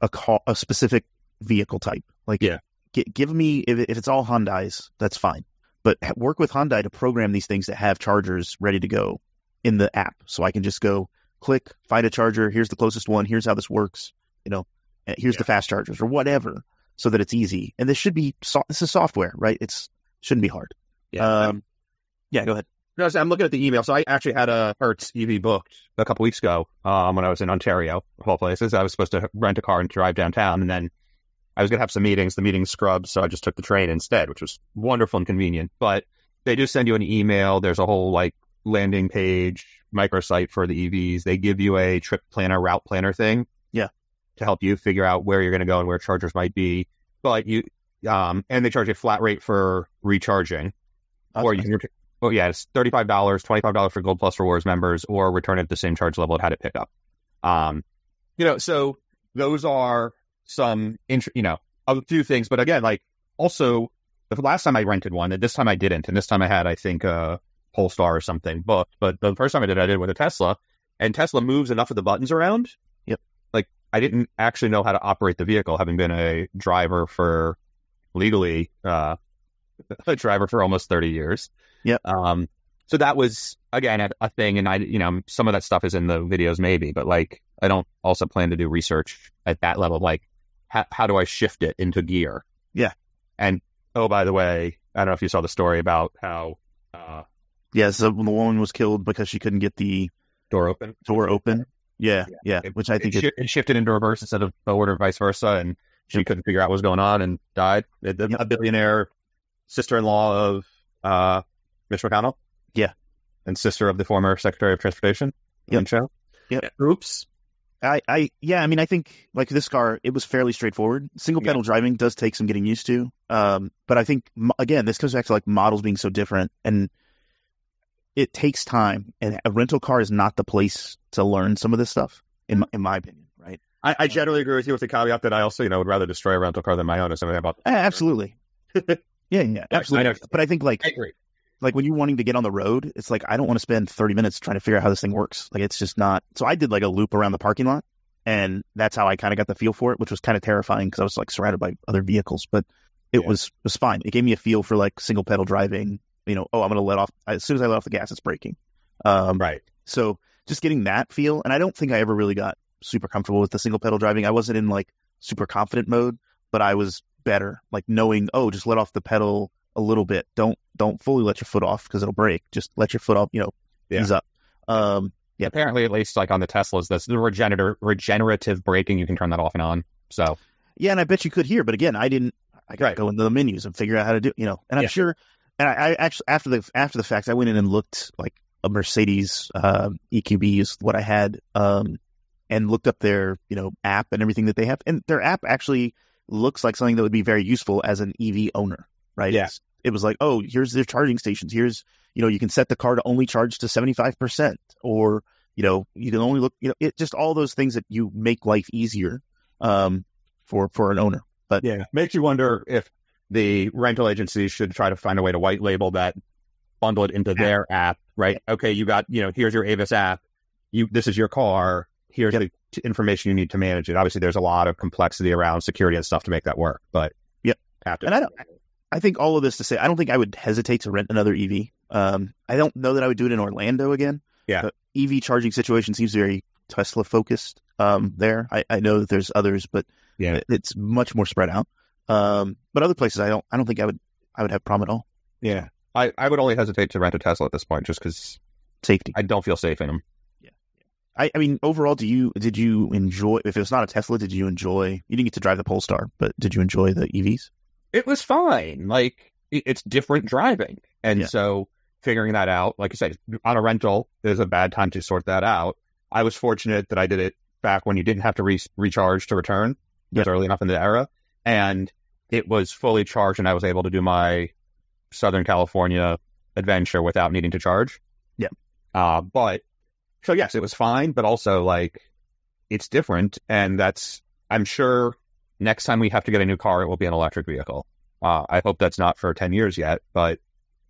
a car, a specific vehicle type. Like, Yeah. gi- give me if, if it's all Hyundai's, that's fine, but work with Hyundai to program these things that have chargers ready to go in the app, so I can just go click, find a charger. Here's the closest one. Here's how this works. You know, here's the fast chargers or whatever, so that it's easy. And this should be so- this is software, right? It's shouldn't be hard. Yeah. Um, yeah. Go ahead. No, I'm looking at the email. So I actually had a Hertz EV booked a couple weeks ago um, when I was in Ontario, of all places. I was supposed to rent a car and drive downtown, and then I was going to have some meetings. The meeting scrubbed, so I just took the train instead, which was wonderful and convenient. But they do send you an email. There's a whole like landing page, microsite for the EVs. They give you a trip planner, route planner thing. Yeah. To help you figure out where you're going to go and where chargers might be. But you, um, and they charge a flat rate for recharging or you can, oh yeah, it's thirty-five dollars, twenty-five dollars for Gold Plus Rewards members, or return it at the same charge level it had at pickup. Um, you know, so those are some, int- you know, a few things. But again, like also the last time I rented one, and this time I didn't, and this time I had, I think, a Polestar or something booked. But the first time I did, I did with a Tesla, and Tesla moves enough of the buttons around. Yep. Like I didn't actually know how to operate the vehicle, having been a driver for legally uh, a driver for almost 30 years. Yep. Um, so that was again a, a thing, and I, you know, some of that stuff is in the videos maybe, but like I don't also plan to do research at that level. Like, how, how do I shift it into gear? Yeah. And oh, by the way, I don't know if you saw the story about how uh, Yeah. So the woman was killed because she couldn't get the door open. door open. Yeah. Yeah. It- which I think it, shi- it shifted into reverse instead of forward or vice versa, and she Yep. couldn't figure out what was going on and died. Yep. A billionaire sister-in-law of uh, Mitch McConnell. Yeah. and sister of the former Secretary of Transportation. Yep. Elaine Chao. Yep. Oops. I, I, yeah, I mean, I think like this car, it was fairly straightforward. Single pedal driving does take some getting used to. Um, but I think again, this comes back to like models being so different, and it takes time. And a rental car is not the place to learn some of this stuff, in my, in my opinion, right? I, I generally agree with you with the caveat that I also, you know, would rather destroy a rental car than my own. Or something about. Eh, absolutely. yeah, yeah, absolutely. I know. But I think like I agree. Like when you're wanting to get on the road, it's like I don't want to spend 30 minutes trying to figure out how this thing works. Like it's just not. So I did like a loop around the parking lot, and that's how I kind of got the feel for it, which was kind of terrifying because I was like surrounded by other vehicles, but it Yeah. was was fine. It gave me a feel for like single pedal driving. You know, oh, I'm going to let off as soon as I let off the gas, it's braking. Um, Right. so just getting that feel, and I don't think I ever really got super comfortable with the single pedal driving. I wasn't in like super confident mode, but I was better, like knowing, oh, just let off the pedal a little bit. Don't don't fully let your foot off because it'll break. Just let your foot off, you know, Yeah. ease up. Um, yeah, Apparently, at least like on the Teslas, that's the regenerative regenerative braking. You can turn that off and on. So yeah, and I bet you could hear, but again, I didn't. I got to Right. go into the menus and figure out how to do, you know. And I'm Yeah. sure, and I, I actually after the after the fact, I went in and looked like a Mercedes uh, EQB is what I had, um, and looked up their you know app and everything that they have, and their app actually looks like something that would be very useful as an EV owner, right? Yeah. It was like, oh, here's their charging stations. Here's you know you can set the car to only charge to 75 percent, or you know you can only look, you know, it just all those things that you make life easier um, for for an owner. But yeah, makes you wonder if the rental agencies should try to find a way to white label that, bundle it into their app. Right. Okay. You got you know here's your Avis app. You this is your car. Here's Yep. the t- information you need to manage it. Obviously, there's a lot of complexity around security and stuff to make that work. But Yep. to. And I don't. I think all of this to say, I don't think I would hesitate to rent another EV. Um, I don't know that I would do it in Orlando again. Yeah. The EV charging situation seems very Tesla focused. Um, there, I, I know that there's others, but Yeah. it's much more spread out. Um, but other places, I don't. I don't think I would. I would have problem at all. Yeah. I, I would only hesitate to rent a Tesla at this point just because Safety. I don't feel safe in them. I, I mean, overall, do you did you enjoy? If it was not a Tesla, did you enjoy? You didn't get to drive the Polestar, but did you enjoy the EVs? It was fine. Like it, it's different driving, and Yeah. so figuring that out, like you said, on a rental is a bad time to sort that out. I was fortunate that I did it back when you didn't have to re- recharge to return. It was early enough in the era, and it was fully charged, and I was able to do my Southern California adventure without needing to charge. Yeah. Uh, but so yes, it was fine, but also like it's different, and that's I'm sure next time we have to get a new car, it will be an electric vehicle. Uh, I hope that's not for 10 years yet, but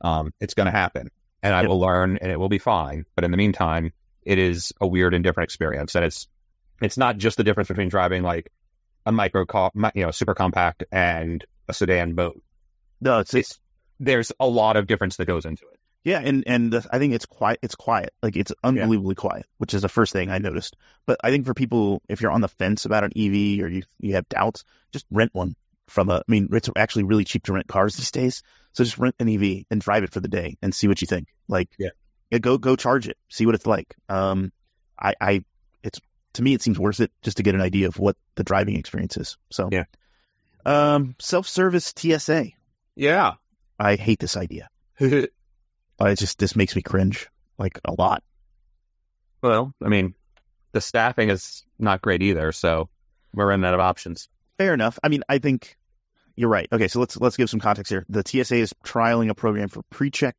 um, it's going to happen and I will learn and it will be fine. But in the meantime, it is a weird and different experience. And it's, it's not just the difference between driving like a micro car, you know, super compact and a sedan boat. No, it's It's, there's a lot of difference that goes into it. Yeah, and and the, I think it's quiet. It's quiet. Like it's unbelievably quiet, which is the first thing I noticed. But I think for people, if you're on the fence about an EV or you you have doubts, just rent one from a. I mean, it's actually really cheap to rent cars these days. So just rent an EV and drive it for the day and see what you think. Like, Yeah. go go charge it, see what it's like. Um, I I it's to me it seems worth it just to get an idea of what the driving experience is. So Yeah. Um, self service TSA. Yeah. I hate this idea. I just this makes me cringe like a lot. well, I mean, the staffing is not great either. So we're running out of options. Fair enough. I mean, I think you're right. Okay, so let's let's give some context here. The TSA is trialing a program for pre-check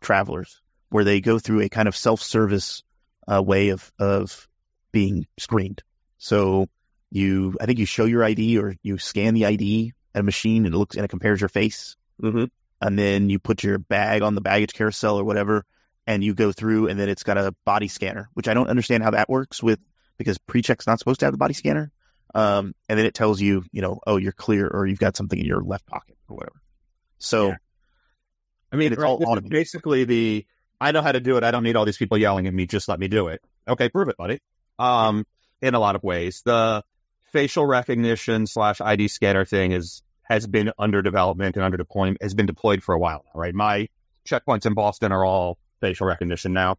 travelers where they go through a kind of self-service uh, way of of being screened. So you, I think you show your ID or you scan the ID at a machine and it looks and it compares your face, Mm-hmm. And then you put your bag on the baggage carousel or whatever, and you go through, and then it's got a body scanner, which I don't understand how that works with because pre-check's not supposed to have the body scanner. Um, and then it tells you, you know, oh, you're clear, or you've got something in your left pocket or whatever. So Yeah. I mean, It's right, all automated. basically the I know how to do it. I don't need all these people yelling at me. Just let me do it. Okay, prove it, buddy. Um, in a lot of ways, the facial recognition slash ID scanner thing is has been under development and under deployment has been deployed for a while now. Right, my checkpoints in Boston are all facial recognition now,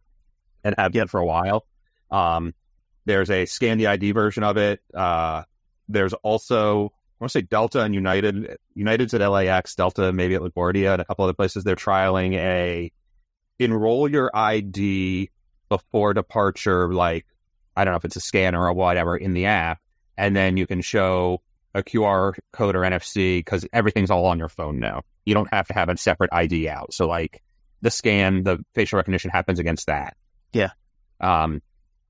and have been for a while. Um, there's a scan the ID version of it. Uh, there's also I want to say Delta and United. United's at LAX, Delta maybe at LaGuardia, and a couple other places. They're trialing a enroll your ID before departure, like I don't know if it's a scanner or whatever in the app, and then you can show a QR code or NFC because everything's all on your phone now. You don't have to have a separate ID out. So like the scan, the facial recognition happens against that. Yeah. Um,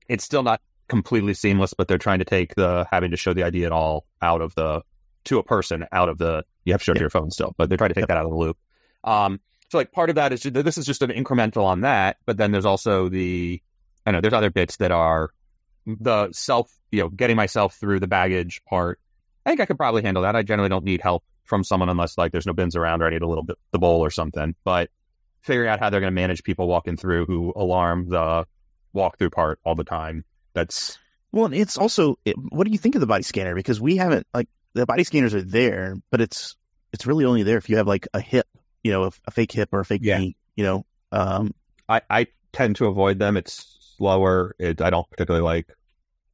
it's still not completely seamless, but they're trying to take the having to show the ID at all out of the to a person out of the you have to show to your phone still, but they're trying to take Yep. that out of the loop. Um, so like part of that is this is just an incremental on that, but then there's also the I don't know there's other bits that are the self you know getting myself through the baggage part. I think I could probably handle that. I generally don't need help from someone unless like there's no bins around or I need a little bit the bowl or something. But figuring out how they're going to manage people walking through who alarm the walkthrough part all the time. That's Well, and it's also it, what do you think of the body scanner? Because we haven't like the body scanners are there, but it's it's really only there if you have like a hip, you know, a, a fake hip or a fake Yeah. knee, you know. Um, I, I tend to avoid them. It's slower. It, I don't particularly like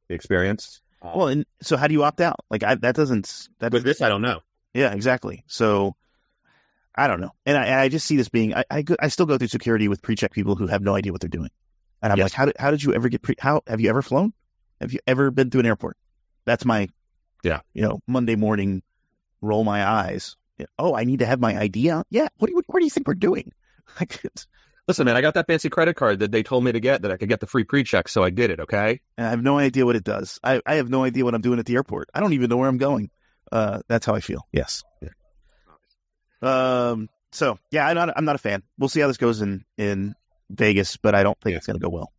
the experience. Uh, well, and so how do you opt out? Like I, that doesn't that with this, I don't know. Yeah, exactly. So I don't know, and I, I just see this being I, I go, I still go through security with pre-check people who have no idea what they're doing, and I'm Yes. like, how did how did you ever get pre? How have you ever flown? Have you ever been to an airport? That's my Yeah. you know Monday morning roll my eyes. Oh, I need to have my ID out. Yeah, what do you what do you think we're doing? Like, it's, Listen, man, I got that fancy credit card that they told me to get that I could get the free pre-check, so I did it. Okay. and I have no idea what it does. I I have no idea what I'm doing at the airport. I don't even know where I'm going. Uh, that's how I feel. Yes. Um. So yeah, I'm not. I'm not a fan. We'll see how this goes in in Vegas, but I don't think Yeah. it's going to go well.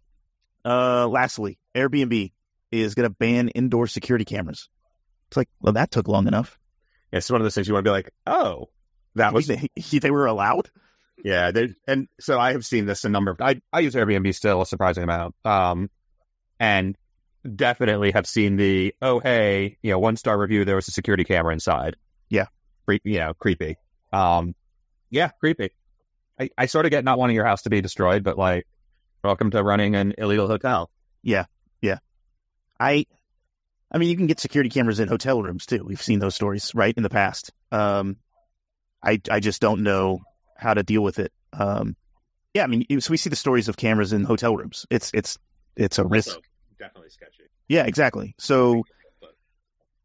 Uh. Lastly, Airbnb is going to ban indoor security cameras. It's like, well, that took long enough. Yeah, it's one of those things you want to be like, oh, that was they, they were allowed. Yeah, and so I have seen this a number of. I I use Airbnb still a surprising amount, um, and definitely have seen the oh hey you know one star review there was a security camera inside. Yeah. You know creepy. Um, yeah, creepy. I I sort of get not wanting your house to be destroyed, but like, welcome to running an illegal hotel. Yeah, yeah. I, I mean, you can get security cameras in hotel rooms too. We've seen those stories, right, in the past. Um, I, I just don't know how to deal with it. Um, yeah, I mean, so we see the stories of cameras in hotel rooms. It's, it's, it's a risk. definitely sketchy. Yeah, exactly. So,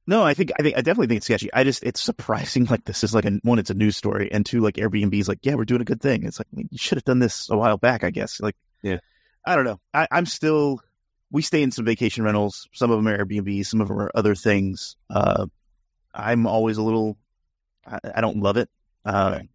no, I think, I think, I definitely think it's sketchy. I just, it's surprising. Like this is like a one, it's a news story, and two, like Airbnb's like, yeah, we're doing a good thing. It's like I mean, you should have done this a while back, I guess. Like, Yeah. I don't know. I, I'm still. We stay in some vacation rentals. Some of them are Airbnb. Some of them are other things. Uh, I'm always a little. I, I don't love it. Uh, Right.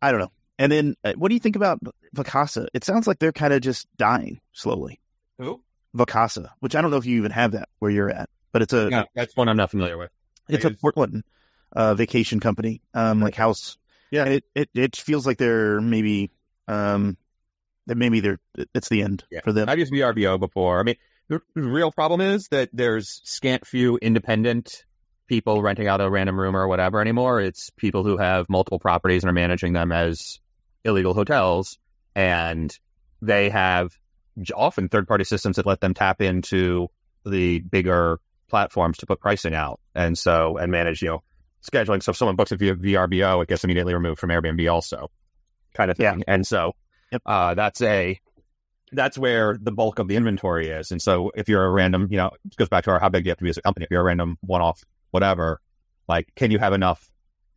I don't know. And then, uh, what do you think about Vacasa? It sounds like they're kind of just dying slowly. Who? Vacasa, which I don't know if you even have that where you're at, but it's a No, that's one I'm not familiar with. it's a use- Portland uh, vacation company, um, like house. Yeah. and it, it it feels like they're maybe um that maybe they're it's the end Yeah. for them. I've used VRBO before. I mean, the real problem is that there's scant few independent people renting out a random room or whatever anymore. It's people who have multiple properties and are managing them as illegal hotels, and they have often third-party systems that let them tap into the bigger platforms to put pricing out, and so and manage you know scheduling. So if someone books it via VRBO, it gets immediately removed from Airbnb, also kind of thing. And so Yep. uh, that's a that's where the bulk of the inventory is. And so if you're a random, you know, it goes back to our how big do you have to be as a company. If you're a random one-off, whatever, like can you have enough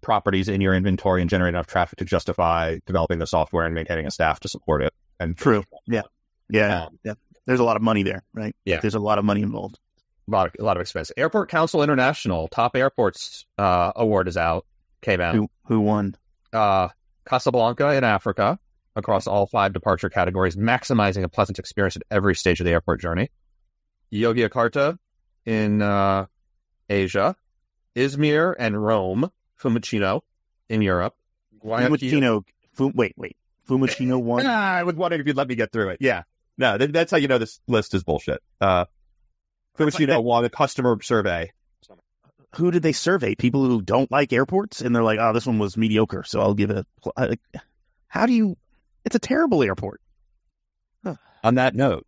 properties in your inventory and generate enough traffic to justify developing the software and maintaining a staff to support it? And True. Yeah. Yeah, Um, yeah. There's a lot of money there, right? Yeah. There's a lot of money involved. a lot of a lot of expense. Airport Council International Top Airports uh, Award is out. Came out. Who who won? uh, Casablanca in Africa across all five departure categories, maximizing a pleasant experience at every stage of the airport journey. Yogyakarta in uh, Asia, Izmir and Rome, Fiumicino in Europe. Guayaquil- Fumicino. Fu, wait, wait. Fumicino won. Ah, I was wondering if you'd let me get through it. Yeah. No, th- that's how you know this list is bullshit. Uh, Fiumicino won a customer survey. Who did they survey? People who don't like airports, and they're like, "Oh, this one was mediocre, so I'll give it a." Like, how do you? It's a terrible airport. On that note,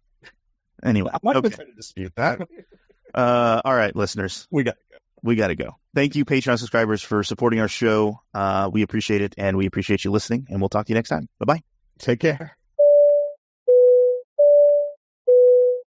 Anyway, I'm not okay. even trying to dispute that. Uh, all right, listeners, we got go. we got to go. Thank you, Patreon subscribers, for supporting our show. Uh, we appreciate it, and we appreciate you listening. And we'll talk to you next time. Bye bye. take care.